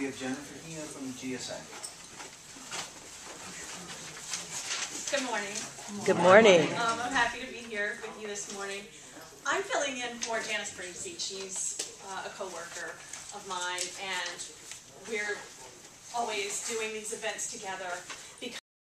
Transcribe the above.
we have Jennifer here from GSA. Good morning. Good morning. Um, I'm happy to be here with you this morning. I'm filling in for Janice Bracy. She's uh, a coworker of mine, and we're always doing these events together.